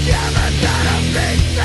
forgiven, not a thing